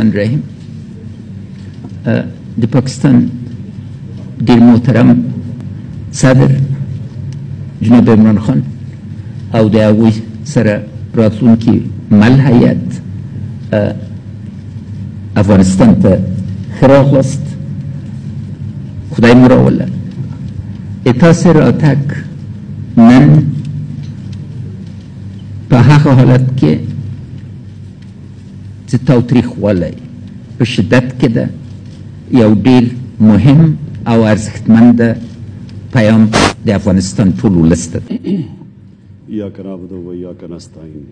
الرحیم د پاکستان ډیر محترم صدر جناب عمران خان او د هغوی سره راتلونکي مل هیئت افغانستان ته ښه راغلاست خدای مو راوله تاسې راتګ نن په هغه حالت کې چې تاوتریخوالی په شدت کې ده یو ډیر مهم او ارزښتمند پیام د افغانستان ټول ولس ته إياك نعبد وإياك نستعين.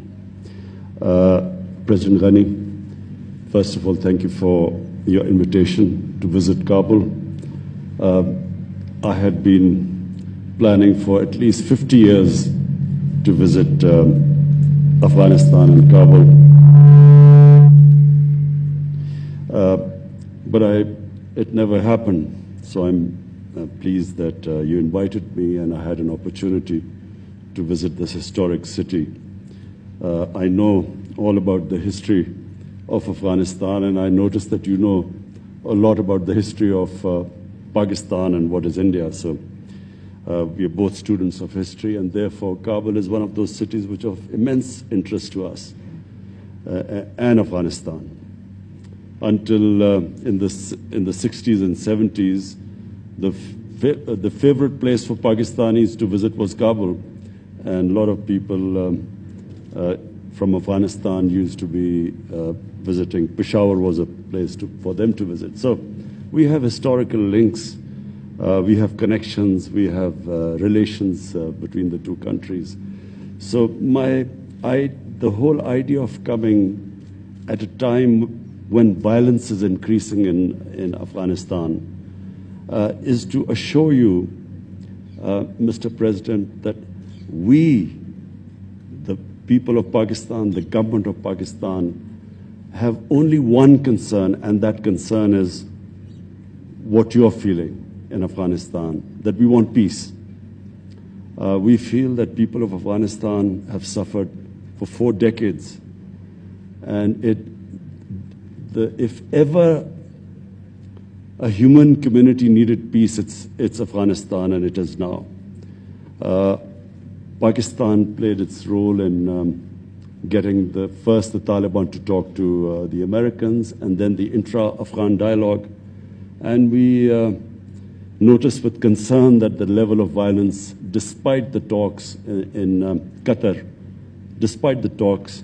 Uh, President Ghani, first of all, thank you for your invitation to visit Kabul. Uh, I had been planning for at least 50 years to visit um, Afghanistan and Kabul. Uh, but I, it never happened. So I'm uh, pleased that uh, you invited me and I had an opportunity to visit this historic city. I know all about the history of Afghanistan, and I noticed that you know a lot about the history of uh, Pakistan and what is India. So uh, we are both students of history, and therefore Kabul is one of those cities which are of immense interest to us uh, and Afghanistan. Until uh, in the in the 60s and 70s, the uh, the favorite place for Pakistanis to visit was Kabul, and a lot of people um, uh, from Afghanistan used to be uh, visiting. Peshawar was a place to, for them to visit. So we have historical links, uh, we have connections, we have uh, relations between the two countries. So my, I, the whole idea of coming at a time when violence is increasing in, in Afghanistan uh, is to assure you, uh, Mr. President, that we, the people of Pakistan, the government of Pakistan, have only one concern, and that concern is what you're feeling in Afghanistan, that we want peace. Uh, we feel that people of Afghanistan have suffered for four decades, and it, the, if ever a human community needed peace, it's, it's Afghanistan, and it is now. Uh, Pakistan played its role in um, getting the first the Taliban to talk to uh, the Americans, and then the intra-Afghan dialogue, and we uh, noticed with concern that the level of violence, despite the talks in, in um, Qatar, despite the talks,